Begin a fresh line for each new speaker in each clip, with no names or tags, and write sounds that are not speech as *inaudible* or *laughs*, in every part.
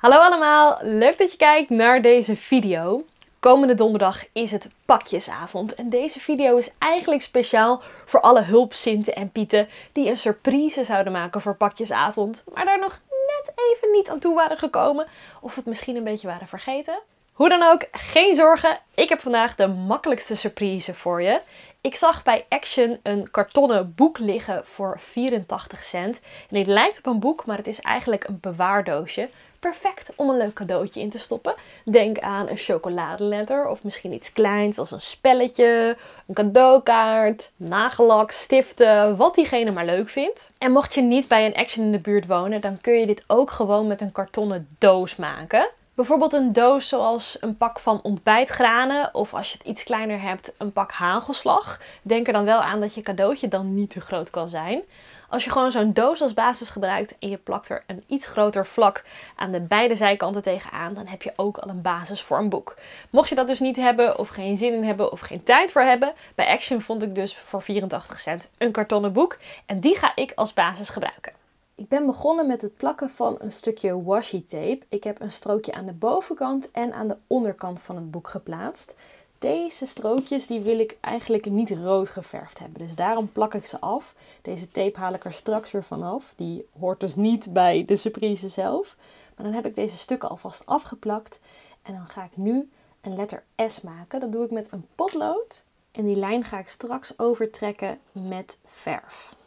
Hallo allemaal, leuk dat je kijkt naar deze video. Komende donderdag is het pakjesavond en deze video is eigenlijk speciaal voor alle hulpzinten en pieten die een surprise zouden maken voor pakjesavond, maar daar nog net even niet aan toe waren gekomen of het misschien een beetje waren vergeten. Hoe dan ook, geen zorgen, ik heb vandaag de makkelijkste surprise voor je. Ik zag bij Action een kartonnen boek liggen voor 84 cent. En dit lijkt op een boek, maar het is eigenlijk een bewaardoosje. Perfect om een leuk cadeautje in te stoppen. Denk aan een chocoladeletter of misschien iets kleins als een spelletje, een cadeaukaart, nagellak, stiften, wat diegene maar leuk vindt. En mocht je niet bij een Action in de buurt wonen, dan kun je dit ook gewoon met een kartonnen doos maken. Bijvoorbeeld een doos zoals een pak van ontbijtgranen of als je het iets kleiner hebt een pak hagelslag. Denk er dan wel aan dat je cadeautje dan niet te groot kan zijn. Als je gewoon zo'n doos als basis gebruikt en je plakt er een iets groter vlak aan de beide zijkanten tegenaan, dan heb je ook al een basis voor een boek. Mocht je dat dus niet hebben of geen zin in hebben of geen tijd voor hebben, bij Action vond ik dus voor 84 cent een kartonnen boek en die ga ik als basis gebruiken. Ik ben begonnen met het plakken van een stukje washi tape. Ik heb een strookje aan de bovenkant en aan de onderkant van het boek geplaatst. Deze strookjes die wil ik eigenlijk niet rood geverfd hebben. Dus daarom plak ik ze af. Deze tape haal ik er straks weer vanaf. Die hoort dus niet bij de surprise zelf. Maar dan heb ik deze stukken alvast afgeplakt. En dan ga ik nu een letter S maken. Dat doe ik met een potlood. En die lijn ga ik straks overtrekken met verf.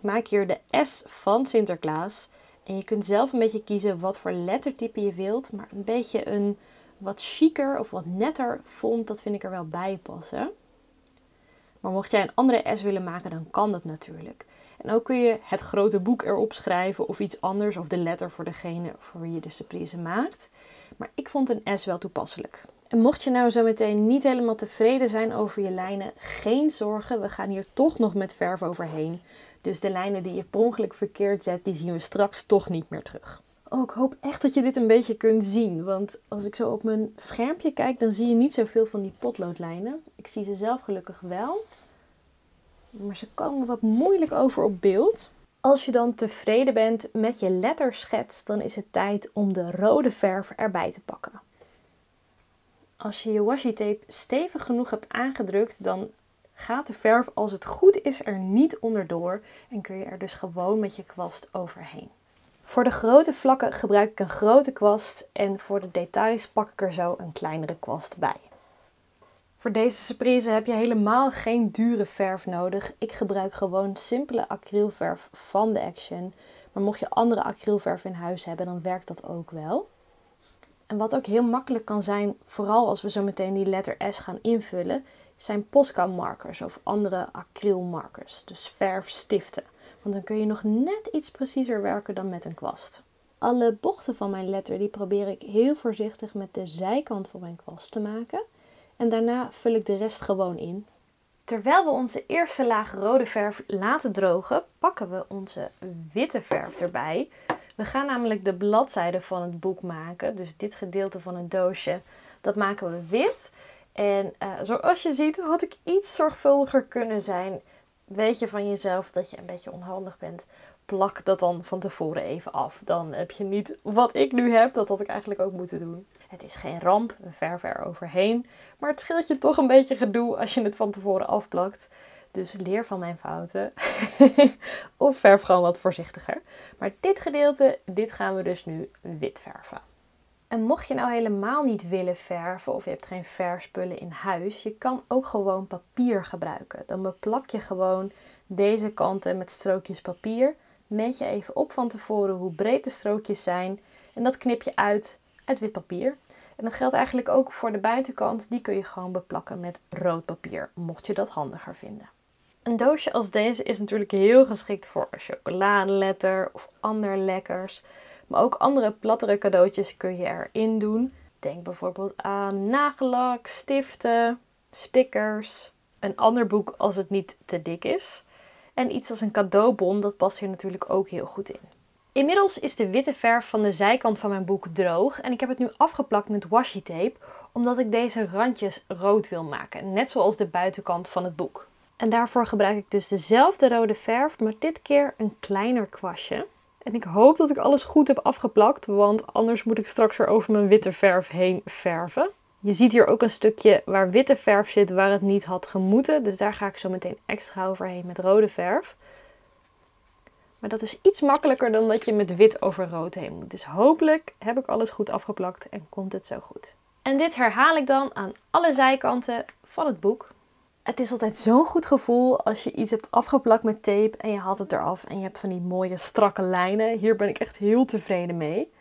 Ik maak hier de S van Sinterklaas. En je kunt zelf een beetje kiezen wat voor lettertype je wilt. Maar een beetje een wat chiquer of wat netter font, dat vind ik er wel bij passen. Maar mocht jij een andere S willen maken, dan kan dat natuurlijk. En ook kun je het grote boek erop schrijven of iets anders of de letter voor degene voor wie je de surprise maakt. Maar ik vond een S wel toepasselijk. En mocht je nou zo meteen niet helemaal tevreden zijn over je lijnen, geen zorgen, we gaan hier toch nog met verf overheen. Dus de lijnen die je per ongeluk verkeerd zet, die zien we straks toch niet meer terug. Oh, ik hoop echt dat je dit een beetje kunt zien. Want als ik zo op mijn schermpje kijk, dan zie je niet zoveel van die potloodlijnen. Ik zie ze zelf gelukkig wel. Maar ze komen wat moeilijk over op beeld. Als je dan tevreden bent met je letterschets, dan is het tijd om de rode verf erbij te pakken. Als je je washi tape stevig genoeg hebt aangedrukt, dan gaat de verf als het goed is er niet onderdoor en kun je er dus gewoon met je kwast overheen. Voor de grote vlakken gebruik ik een grote kwast en voor de details pak ik er zo een kleinere kwast bij. Voor deze surprise heb je helemaal geen dure verf nodig. Ik gebruik gewoon simpele acrylverf van de Action. Maar mocht je andere acrylverf in huis hebben, dan werkt dat ook wel. En wat ook heel makkelijk kan zijn, vooral als we zo meteen die letter S gaan invullen, zijn Posca markers of andere acrylmarkers, dus verfstiften. Want dan kun je nog net iets preciezer werken dan met een kwast. Alle bochten van mijn letter die probeer ik heel voorzichtig met de zijkant van mijn kwast te maken. En daarna vul ik de rest gewoon in. Terwijl we onze eerste laag rode verf laten drogen, pakken we onze witte verf erbij. We gaan namelijk de bladzijde van het boek maken. Dus dit gedeelte van het doosje, dat maken we wit. En uh, zoals je ziet had ik iets zorgvuldiger kunnen zijn weet je van jezelf dat je een beetje onhandig bent, plak dat dan van tevoren even af. Dan heb je niet wat ik nu heb, dat had ik eigenlijk ook moeten doen. Het is geen ramp, een verf er overheen, maar het scheelt je toch een beetje gedoe als je het van tevoren afplakt. Dus leer van mijn fouten. *laughs* of verf gewoon wat voorzichtiger. Maar dit gedeelte, dit gaan we dus nu wit verven. En mocht je nou helemaal niet willen verven of je hebt geen verspullen in huis, je kan ook gewoon papier gebruiken. Dan beplak je gewoon deze kanten met strookjes papier. Meet je even op van tevoren hoe breed de strookjes zijn en dat knip je uit uit wit papier. En dat geldt eigenlijk ook voor de buitenkant. Die kun je gewoon beplakken met rood papier, mocht je dat handiger vinden. Een doosje als deze is natuurlijk heel geschikt voor een chocoladeletter of ander lekkers. Maar ook andere plattere cadeautjes kun je erin doen. Denk bijvoorbeeld aan nagellak, stiften, stickers. Een ander boek als het niet te dik is. En iets als een cadeaubon, dat past hier natuurlijk ook heel goed in. Inmiddels is de witte verf van de zijkant van mijn boek droog en ik heb het nu afgeplakt met washi tape omdat ik deze randjes rood wil maken, net zoals de buitenkant van het boek. En daarvoor gebruik ik dus dezelfde rode verf, maar dit keer een kleiner kwastje. En ik hoop dat ik alles goed heb afgeplakt, want anders moet ik straks weer over mijn witte verf heen verven. Je ziet hier ook een stukje waar witte verf zit waar het niet had gemoeten. Dus daar ga ik zo meteen extra overheen met rode verf. Maar dat is iets makkelijker dan dat je met wit over rood heen moet. Dus hopelijk heb ik alles goed afgeplakt en komt het zo goed. En dit herhaal ik dan aan alle zijkanten van het boek. Het is altijd zo'n goed gevoel als je iets hebt afgeplakt met tape en je haalt het eraf en je hebt van die mooie strakke lijnen. Hier ben ik echt heel tevreden mee.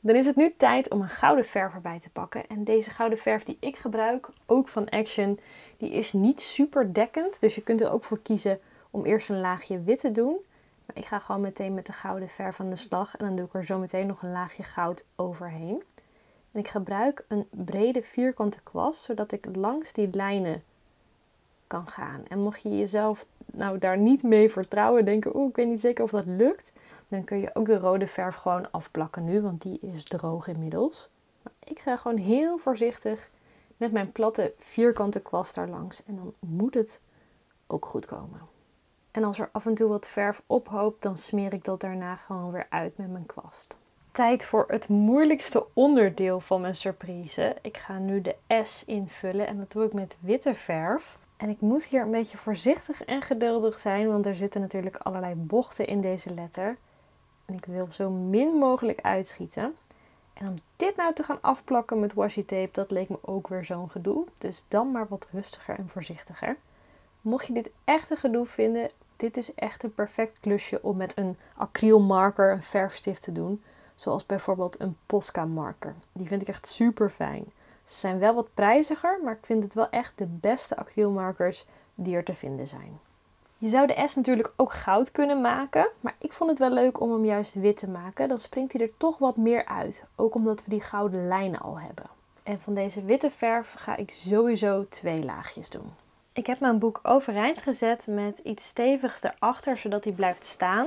Dan is het nu tijd om een gouden verf erbij te pakken. En deze gouden verf die ik gebruik, ook van Action, die is niet super dekkend. Dus je kunt er ook voor kiezen om eerst een laagje wit te doen. Maar ik ga gewoon meteen met de gouden verf aan de slag. En dan doe ik er zo meteen nog een laagje goud overheen. En ik gebruik een brede vierkante kwast, zodat ik langs die lijnen kan gaan. En mocht je jezelf nou daar niet mee vertrouwen, denken, oeh, ik weet niet zeker of dat lukt, dan kun je ook de rode verf gewoon afplakken nu, want die is droog inmiddels. Maar ik ga gewoon heel voorzichtig met mijn platte vierkante kwast daar langs en dan moet het ook goed komen. En als er af en toe wat verf ophoopt, dan smeer ik dat daarna gewoon weer uit met mijn kwast. Tijd voor het moeilijkste onderdeel van mijn surprise. Ik ga nu de S invullen en dat doe ik met witte verf. En ik moet hier een beetje voorzichtig en geduldig zijn, want er zitten natuurlijk allerlei bochten in deze letter. En ik wil zo min mogelijk uitschieten. En om dit nou te gaan afplakken met washi tape, dat leek me ook weer zo'n gedoe. Dus dan maar wat rustiger en voorzichtiger. Mocht je dit echt een gedoe vinden, dit is echt een perfect klusje om met een acrylmarker een verfstift te doen. Zoals bijvoorbeeld een Posca marker. Die vind ik echt super fijn. Ze zijn wel wat prijziger, maar ik vind het wel echt de beste acrylmarkers die er te vinden zijn. Je zou de S natuurlijk ook goud kunnen maken, maar ik vond het wel leuk om hem juist wit te maken. Dan springt hij er toch wat meer uit, ook omdat we die gouden lijnen al hebben. En van deze witte verf ga ik sowieso twee laagjes doen. Ik heb mijn boek overeind gezet met iets stevigs erachter, zodat hij blijft staan.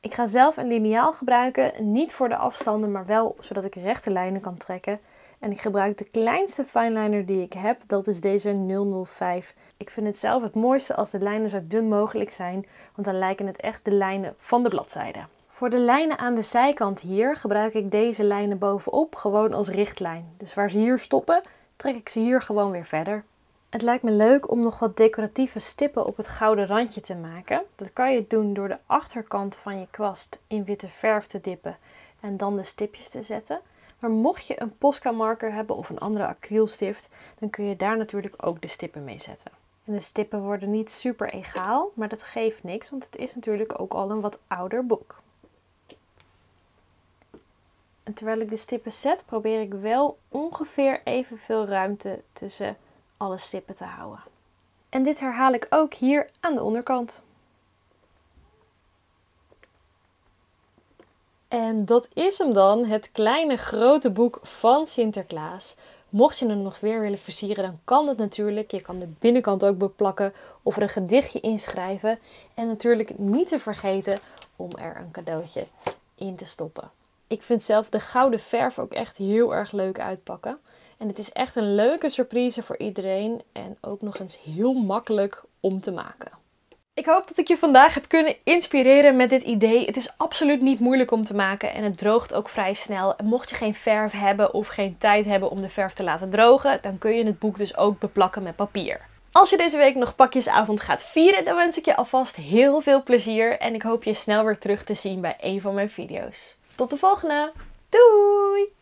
Ik ga zelf een liniaal gebruiken, niet voor de afstanden, maar wel zodat ik rechte lijnen kan trekken. En ik gebruik de kleinste fineliner die ik heb. Dat is deze 005. Ik vind het zelf het mooiste als de lijnen zo dun mogelijk zijn. Want dan lijken het echt de lijnen van de bladzijde. Voor de lijnen aan de zijkant hier gebruik ik deze lijnen bovenop gewoon als richtlijn. Dus waar ze hier stoppen, trek ik ze hier gewoon weer verder. Het lijkt me leuk om nog wat decoratieve stippen op het gouden randje te maken. Dat kan je doen door de achterkant van je kwast in witte verf te dippen en dan de stipjes te zetten. Maar mocht je een Posca marker hebben of een andere acrylstift, dan kun je daar natuurlijk ook de stippen mee zetten. En de stippen worden niet super egaal, maar dat geeft niks, want het is natuurlijk ook al een wat ouder boek. En terwijl ik de stippen zet, probeer ik wel ongeveer evenveel ruimte tussen alle stippen te houden. En dit herhaal ik ook hier aan de onderkant. En dat is hem dan, het kleine grote boek van Sinterklaas. Mocht je hem nog weer willen versieren, dan kan dat natuurlijk. Je kan de binnenkant ook beplakken of er een gedichtje inschrijven. En natuurlijk niet te vergeten om er een cadeautje in te stoppen. Ik vind zelf de gouden verf ook echt heel erg leuk uitpakken. En het is echt een leuke surprise voor iedereen en ook nog eens heel makkelijk om te maken. Ik hoop dat ik je vandaag heb kunnen inspireren met dit idee. Het is absoluut niet moeilijk om te maken en het droogt ook vrij snel. Mocht je geen verf hebben of geen tijd hebben om de verf te laten drogen, dan kun je het boek dus ook beplakken met papier. Als je deze week nog pakjesavond gaat vieren, dan wens ik je alvast heel veel plezier en ik hoop je snel weer terug te zien bij een van mijn video's. Tot de volgende! Doei!